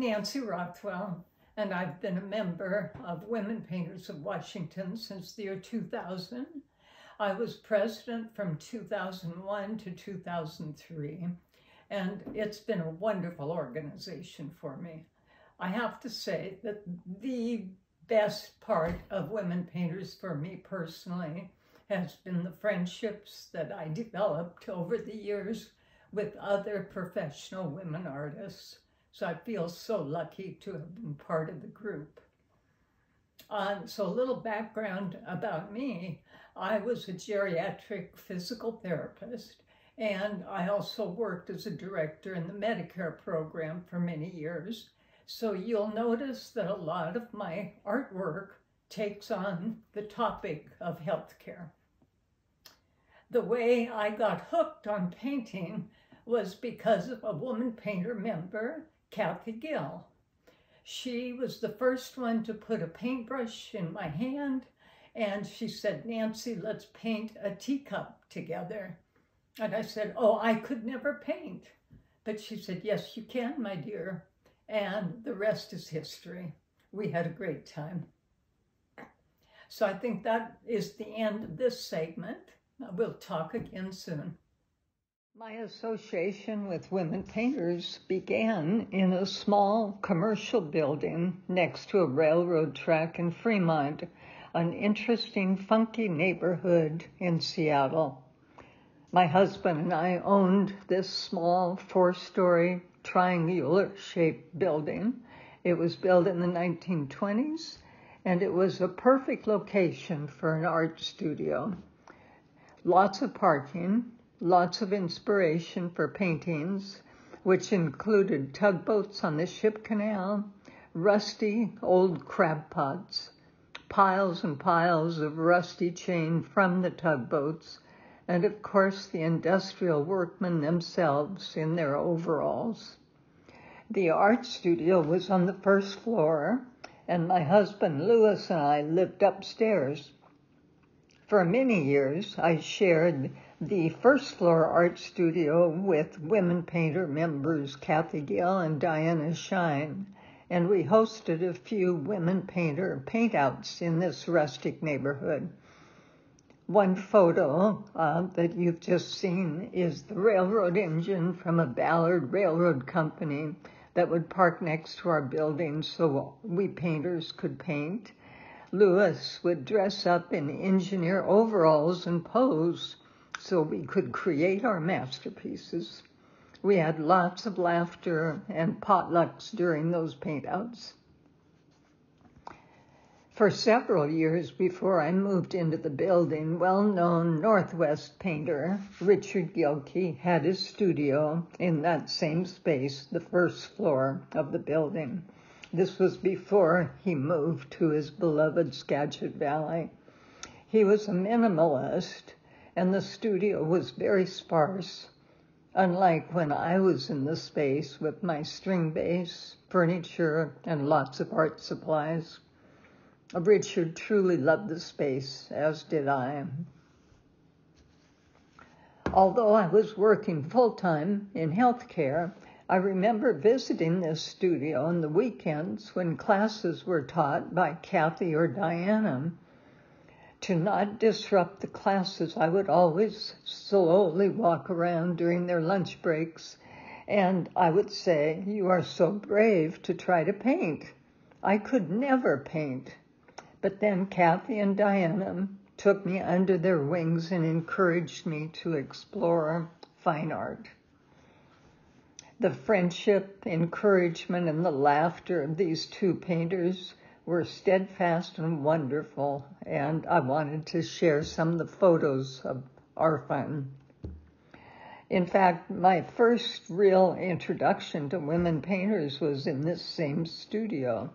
Nancy Rothwell, and I've been a member of Women Painters of Washington since the year 2000. I was president from 2001 to 2003, and it's been a wonderful organization for me. I have to say that the best part of Women Painters for me personally has been the friendships that I developed over the years with other professional women artists. So I feel so lucky to have been part of the group. Um, so a little background about me. I was a geriatric physical therapist and I also worked as a director in the Medicare program for many years. So you'll notice that a lot of my artwork takes on the topic of healthcare. The way I got hooked on painting was because of a woman painter member, Kathy Gill. She was the first one to put a paintbrush in my hand and she said, Nancy, let's paint a teacup together. And I said, oh, I could never paint. But she said, yes, you can, my dear. And the rest is history. We had a great time. So I think that is the end of this segment. We'll talk again soon. My association with women painters began in a small commercial building next to a railroad track in Fremont, an interesting, funky neighborhood in Seattle. My husband and I owned this small four story triangular shaped building. It was built in the 1920s and it was a perfect location for an art studio. Lots of parking, lots of inspiration for paintings, which included tugboats on the ship canal, rusty old crab pots, piles and piles of rusty chain from the tugboats, and of course the industrial workmen themselves in their overalls. The art studio was on the first floor, and my husband Louis and I lived upstairs. For many years, I shared the first floor art studio with women painter members Kathy Gill and Diana Shine, and we hosted a few women painter paintouts in this rustic neighborhood. One photo uh, that you've just seen is the railroad engine from a Ballard Railroad Company that would park next to our building so we painters could paint. Louis would dress up in engineer overalls and pose so we could create our masterpieces. We had lots of laughter and potlucks during those paintouts. For several years before I moved into the building, well-known Northwest painter Richard Gilkey had his studio in that same space, the first floor of the building. This was before he moved to his beloved Skagit Valley. He was a minimalist and the studio was very sparse, unlike when I was in the space with my string bass, furniture, and lots of art supplies. Richard truly loved the space, as did I. Although I was working full time in healthcare, I remember visiting this studio on the weekends when classes were taught by Kathy or Diana to not disrupt the classes, I would always slowly walk around during their lunch breaks and I would say, You are so brave to try to paint. I could never paint. But then Kathy and Diana took me under their wings and encouraged me to explore fine art. The friendship, encouragement, and the laughter of these two painters were steadfast and wonderful, and I wanted to share some of the photos of our fun. In fact, my first real introduction to women painters was in this same studio.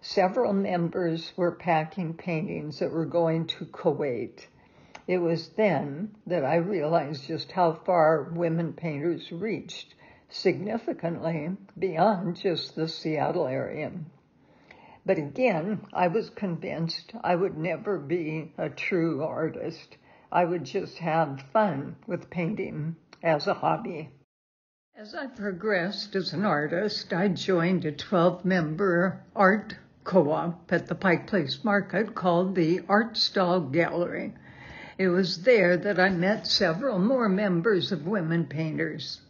Several members were packing paintings that were going to Kuwait. It was then that I realized just how far women painters reached, significantly beyond just the Seattle area. But again, I was convinced I would never be a true artist. I would just have fun with painting as a hobby. As I progressed as an artist, I joined a 12 member art co op at the Pike Place Market called the Art Stall Gallery. It was there that I met several more members of women painters.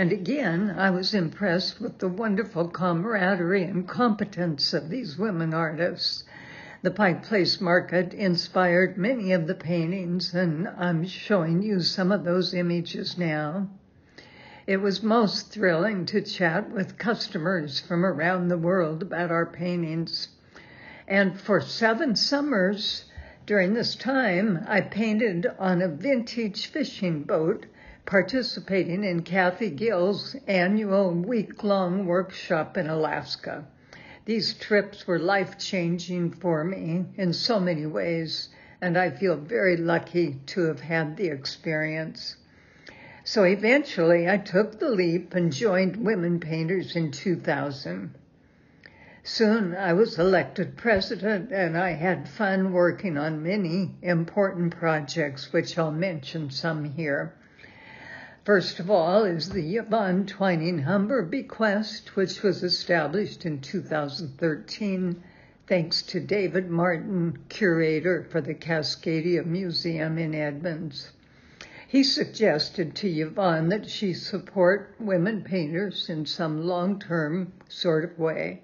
And again, I was impressed with the wonderful camaraderie and competence of these women artists. The Pike Place Market inspired many of the paintings, and I'm showing you some of those images now. It was most thrilling to chat with customers from around the world about our paintings. And for seven summers during this time, I painted on a vintage fishing boat, participating in Kathy Gill's annual week long workshop in Alaska. These trips were life changing for me in so many ways, and I feel very lucky to have had the experience. So eventually I took the leap and joined Women Painters in 2000. Soon I was elected president and I had fun working on many important projects, which I'll mention some here. First of all is the Yvonne Twining Humber bequest, which was established in 2013 thanks to David Martin, curator for the Cascadia Museum in Edmonds. He suggested to Yvonne that she support women painters in some long term sort of way.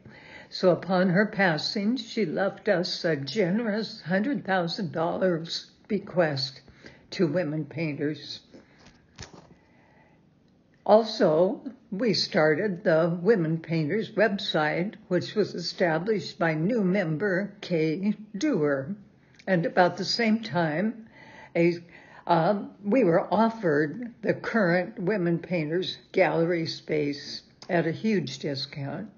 So upon her passing, she left us a generous $100,000 bequest to women painters. Also, we started the Women Painters website, which was established by new member Kay Dewar. And about the same time, a um, we were offered the current Women Painters gallery space at a huge discount.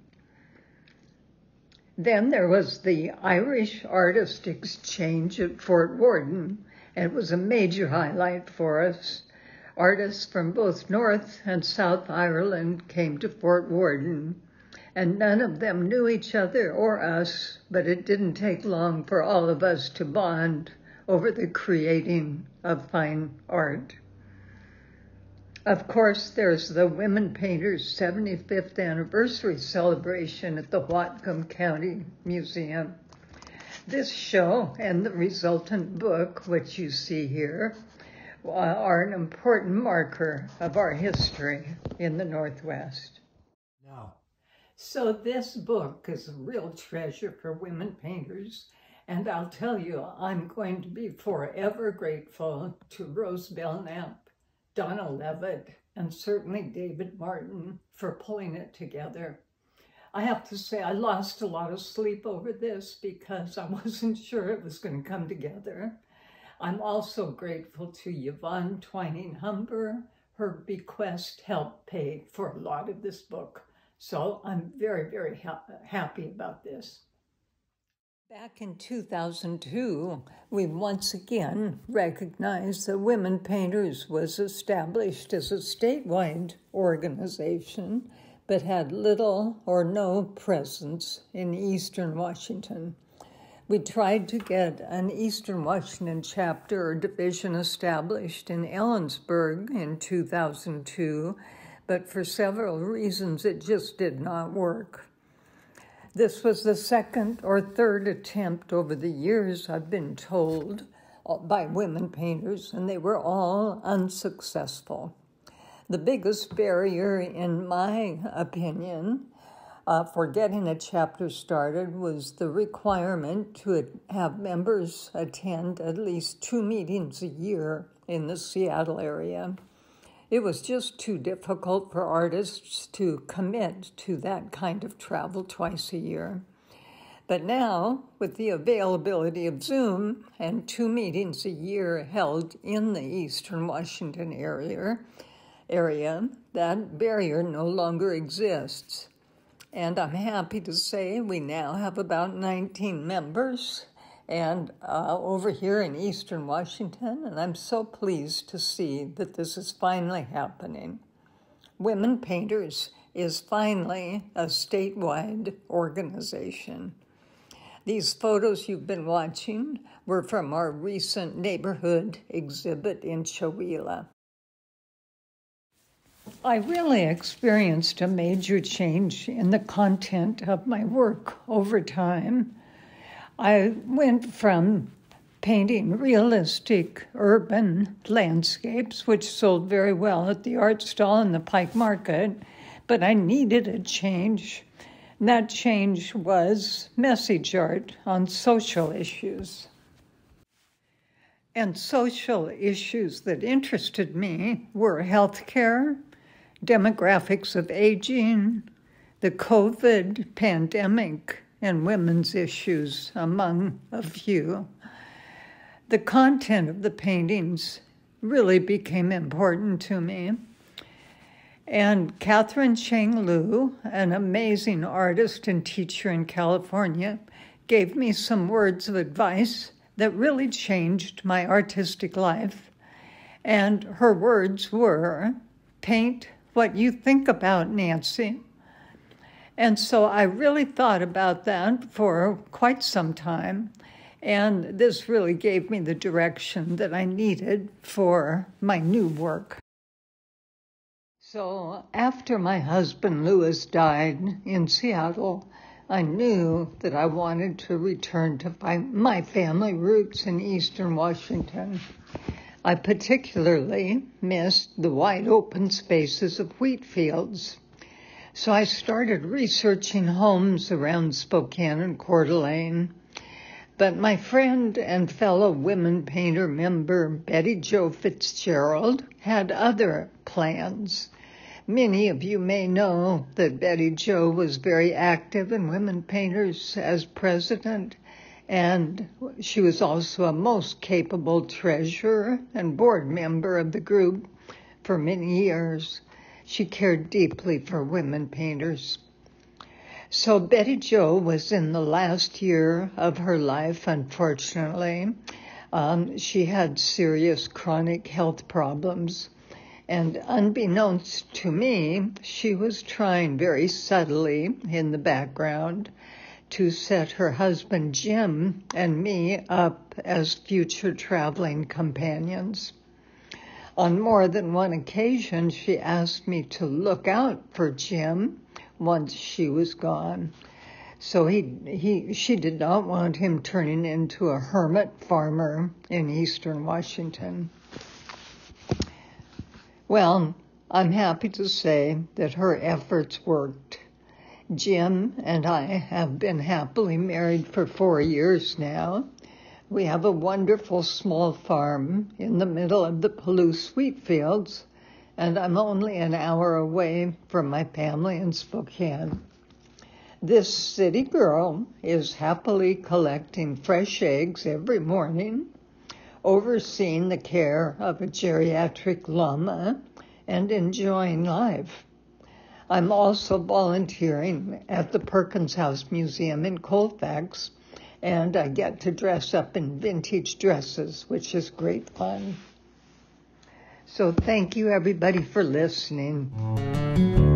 Then there was the Irish Artist Exchange at Fort Worden. It was a major highlight for us. Artists from both North and South Ireland came to Fort Worden, and none of them knew each other or us, but it didn't take long for all of us to bond over the creating of fine art. Of course, there's the Women Painters 75th anniversary celebration at the Whatcom County Museum. This show and the resultant book, which you see here, are an important marker of our history in the Northwest. Now, so this book is a real treasure for women painters and I'll tell you, I'm going to be forever grateful to Rose Belknap, Donna Levitt, and certainly David Martin for pulling it together. I have to say I lost a lot of sleep over this because I wasn't sure it was going to come together. I'm also grateful to Yvonne Twining Humber. Her bequest helped pay for a lot of this book. So I'm very, very ha happy about this. Back in 2002, we once again recognized that Women Painters was established as a statewide organization, but had little or no presence in Eastern Washington. We tried to get an Eastern Washington chapter or division established in Ellensburg in 2002, but for several reasons it just did not work. This was the second or third attempt over the years, I've been told, by women painters, and they were all unsuccessful. The biggest barrier, in my opinion, uh, for getting a chapter started was the requirement to have members attend at least two meetings a year in the Seattle area. It was just too difficult for artists to commit to that kind of travel twice a year. But now, with the availability of Zoom and two meetings a year held in the Eastern Washington area, area, that barrier no longer exists. And I'm happy to say we now have about 19 members and uh, over here in Eastern Washington, and I'm so pleased to see that this is finally happening. Women Painters is finally a statewide organization. These photos you've been watching were from our recent neighborhood exhibit in Chewelah. I really experienced a major change in the content of my work over time. I went from painting realistic urban landscapes, which sold very well at the art stall in the Pike Market, but I needed a change. And that change was message art on social issues. And social issues that interested me were healthcare, demographics of aging, the COVID pandemic, and women's issues, among a few. The content of the paintings really became important to me. And Katherine Chang Liu, an amazing artist and teacher in California, gave me some words of advice that really changed my artistic life. And her words were paint what you think about Nancy. And so I really thought about that for quite some time. And this really gave me the direction that I needed for my new work. So after my husband Lewis died in Seattle, I knew that I wanted to return to my family roots in eastern Washington. I particularly missed the wide open spaces of wheat fields. So I started researching homes around Spokane and Coeur d'Alene. But my friend and fellow women painter member Betty Jo Fitzgerald had other plans. Many of you may know that Betty Jo was very active in Women Painters as president, and she was also a most capable treasurer and board member of the group for many years. She cared deeply for women painters. So Betty Jo was in the last year of her life, unfortunately. Um, she had serious chronic health problems and unbeknownst to me, she was trying very subtly in the background to set her husband Jim and me up as future traveling companions. On more than one occasion, she asked me to look out for Jim once she was gone. So he, he, she did not want him turning into a hermit farmer in eastern Washington. Well, I'm happy to say that her efforts worked. Jim and I have been happily married for four years now. We have a wonderful small farm in the middle of the Palouse wheat fields, and I'm only an hour away from my family in Spokane. This city girl is happily collecting fresh eggs every morning overseeing the care of a geriatric llama and enjoying life. I'm also volunteering at the Perkins House Museum in Colfax, and I get to dress up in vintage dresses, which is great fun. So thank you everybody for listening.